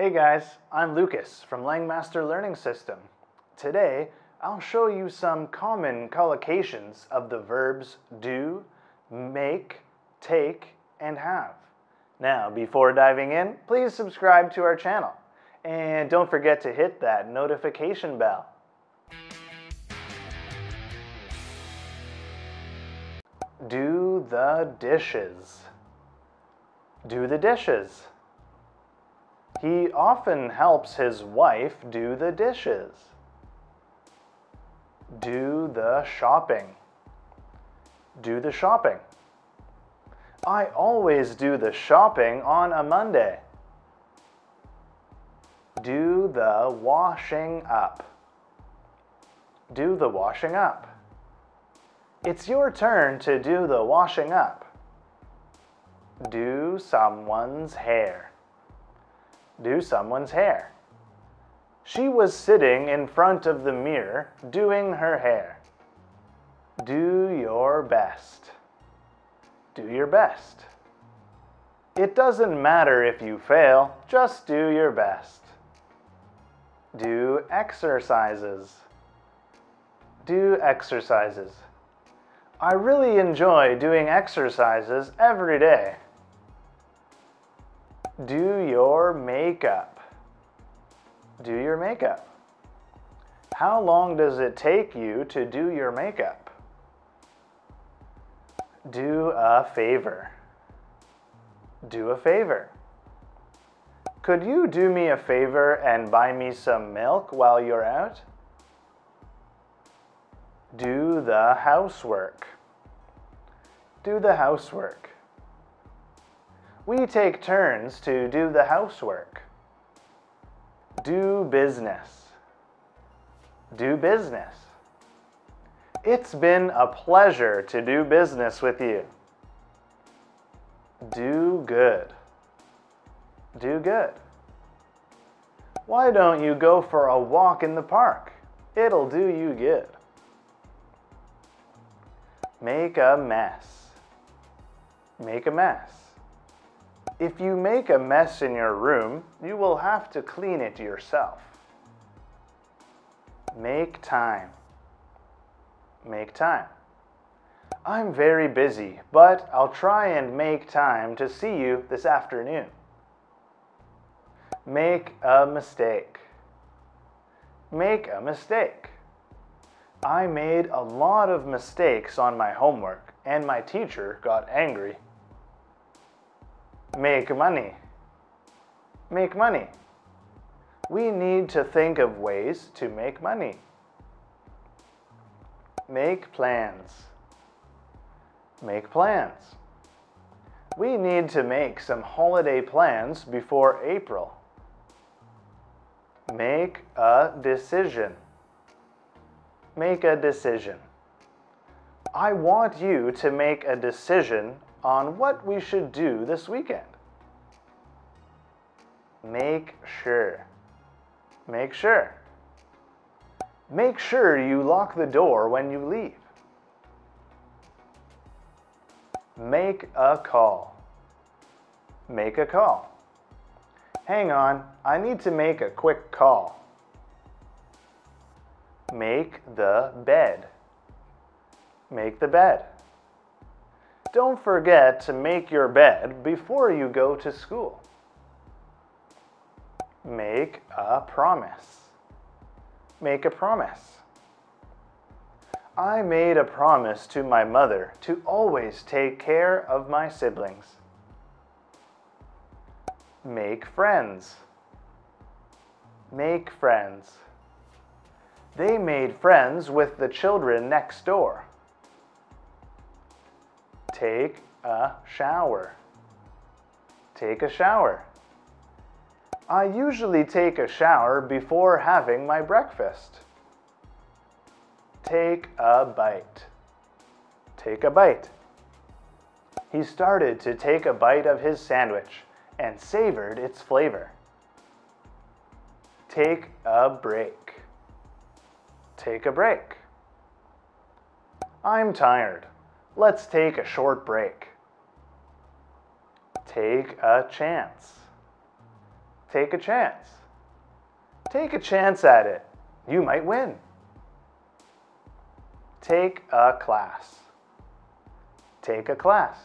Hey guys, I'm Lucas from Langmaster Learning System. Today, I'll show you some common collocations of the verbs do, make, take, and have. Now, before diving in, please subscribe to our channel. And don't forget to hit that notification bell. Do the dishes. Do the dishes. He often helps his wife do the dishes. Do the shopping. Do the shopping. I always do the shopping on a Monday. Do the washing up. Do the washing up. It's your turn to do the washing up. Do someone's hair. Do someone's hair. She was sitting in front of the mirror doing her hair. Do your best. Do your best. It doesn't matter if you fail, just do your best. Do exercises. Do exercises. I really enjoy doing exercises every day. Do your makeup. Do your makeup. How long does it take you to do your makeup? Do a favor. Do a favor. Could you do me a favor and buy me some milk while you're out? Do the housework. Do the housework. We take turns to do the housework. Do business. Do business. It's been a pleasure to do business with you. Do good. Do good. Why don't you go for a walk in the park? It'll do you good. Make a mess. Make a mess. If you make a mess in your room, you will have to clean it yourself. Make time. Make time. I'm very busy, but I'll try and make time to see you this afternoon. Make a mistake. Make a mistake. I made a lot of mistakes on my homework, and my teacher got angry. Make money. Make money. We need to think of ways to make money. Make plans. Make plans. We need to make some holiday plans before April. Make a decision. Make a decision. I want you to make a decision on what we should do this weekend. Make sure. Make sure. Make sure you lock the door when you leave. Make a call. Make a call. Hang on, I need to make a quick call. Make the bed. Make the bed. Don't forget to make your bed before you go to school. Make a promise. Make a promise. I made a promise to my mother to always take care of my siblings. Make friends. Make friends. They made friends with the children next door. Take a shower. Take a shower. I usually take a shower before having my breakfast. Take a bite. Take a bite. He started to take a bite of his sandwich and savored its flavor. Take a break. Take a break. I'm tired. Let's take a short break. Take a chance. Take a chance. Take a chance at it. You might win. Take a class. Take a class.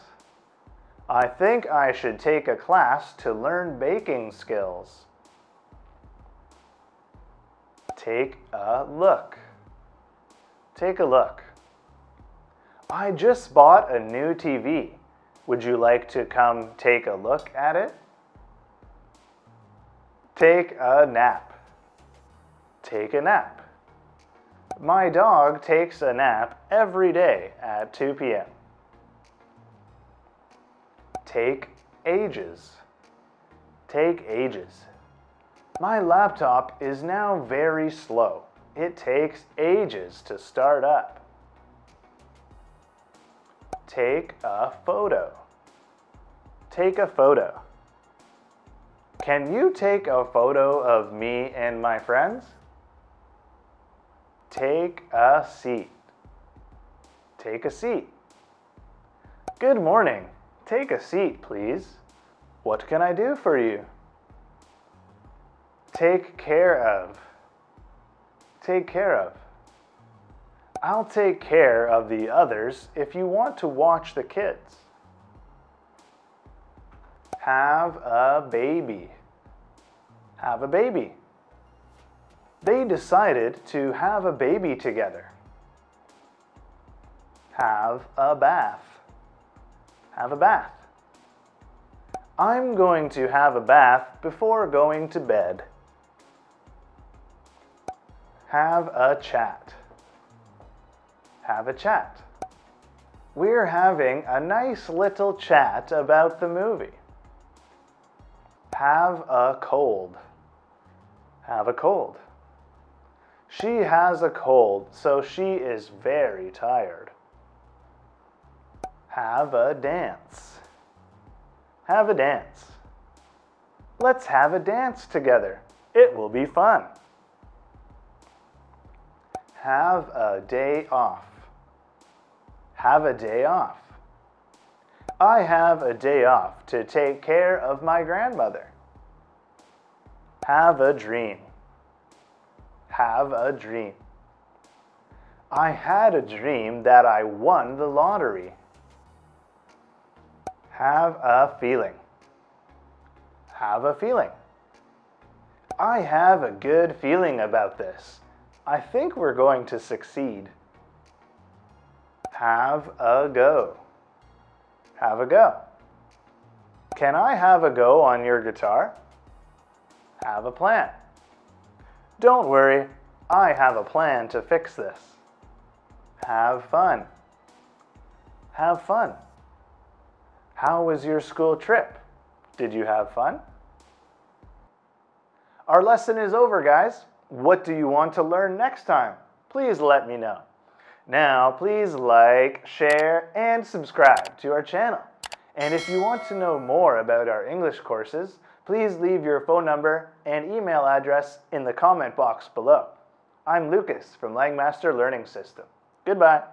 I think I should take a class to learn baking skills. Take a look. Take a look. I just bought a new TV. Would you like to come take a look at it? Take a nap. Take a nap. My dog takes a nap every day at 2 p.m. Take ages. Take ages. My laptop is now very slow. It takes ages to start up. Take a photo. Take a photo. Can you take a photo of me and my friends? Take a seat. Take a seat. Good morning. Take a seat, please. What can I do for you? Take care of. Take care of. I'll take care of the others if you want to watch the kids. Have a baby. Have a baby. They decided to have a baby together. Have a bath. Have a bath. I'm going to have a bath before going to bed. Have a chat. Have a chat. We're having a nice little chat about the movie. Have a cold. Have a cold. She has a cold, so she is very tired. Have a dance. Have a dance. Let's have a dance together. It will be fun. Have a day off. Have a day off. I have a day off to take care of my grandmother. Have a dream. Have a dream. I had a dream that I won the lottery. Have a feeling. Have a feeling. I have a good feeling about this. I think we're going to succeed. Have a go. Have a go. Can I have a go on your guitar? Have a plan. Don't worry, I have a plan to fix this. Have fun. Have fun. How was your school trip? Did you have fun? Our lesson is over, guys. What do you want to learn next time? Please let me know. Now, please like, share, and subscribe to our channel. And if you want to know more about our English courses, please leave your phone number and email address in the comment box below. I'm Lucas from Langmaster Learning System. Goodbye.